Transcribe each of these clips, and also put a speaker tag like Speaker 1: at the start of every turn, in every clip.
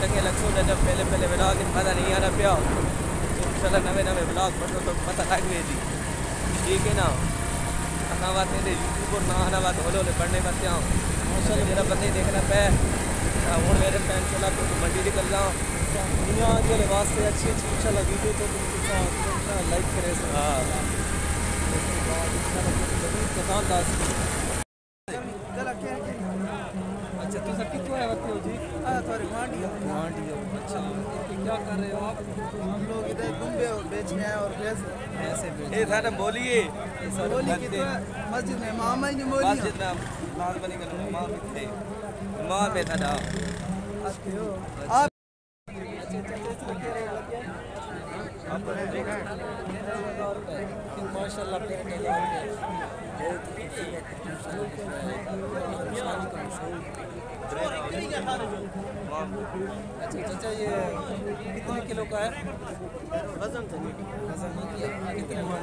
Speaker 1: चंगे लगसो ना जब पहले पहले ब्लाग पता नहीं आना पिया तो चलो नवे नवे ब्लॉग बनो तो पता लग गए थी ठीक है ना? आना बात नहीं यूट्यूब और ना आना बात, होले होले पढ़ने बस क्या
Speaker 2: मौसम मेरा पता
Speaker 1: ही देखना पे। हूँ मेरे फ़ैन चला तो मंडी से कर रहा
Speaker 2: दुनिया के लिबास से अच्छी अच्छी इंशाल्लाह वीडियो तो तुम लाइक करे। सर हाँ दुकानदार अच्छा क्या कर रहे हो आप?
Speaker 3: हम लोग इधर दुम्बे बेचने और पैसे
Speaker 2: ये था ना
Speaker 1: बोलिए
Speaker 2: तो
Speaker 3: मस्जिद में मामा ही बोली। मस्जिद
Speaker 1: में नाज बनी कर माँ में थे माँ में था ना। आते
Speaker 2: हो।
Speaker 3: आप
Speaker 2: माशाल्लाह अच्छा चाचा ये कितने किलो का है वज़न वज़न कितने मन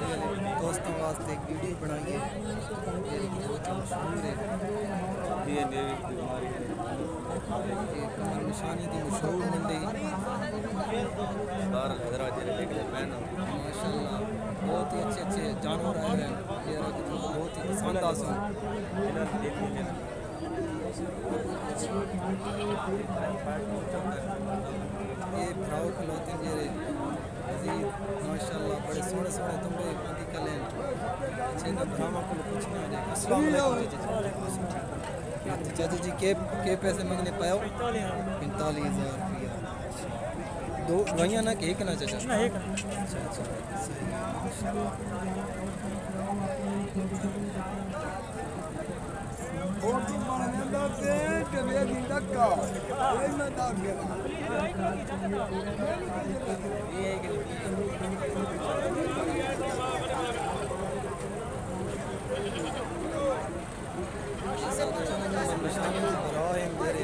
Speaker 2: वास्ते एक वीडियो बनाई है ये बहुत मशहूर है।
Speaker 1: ये
Speaker 2: निशानी की मशहूर मंडी।
Speaker 1: ज़िले
Speaker 2: माशाल्लाह बहुत ही अच्छे अच्छे जानवर आए हैं। ये तो बहुत ही पसंद आसन
Speaker 1: ये
Speaker 2: चाचा जी के पैसे मंगने पायो पैंतालीस हज़ार रुपया दो दवाइयाँ ना एक ना चाचा अच्छा अच्छा सही है माशाल्लाह निशानी भरा है मेरे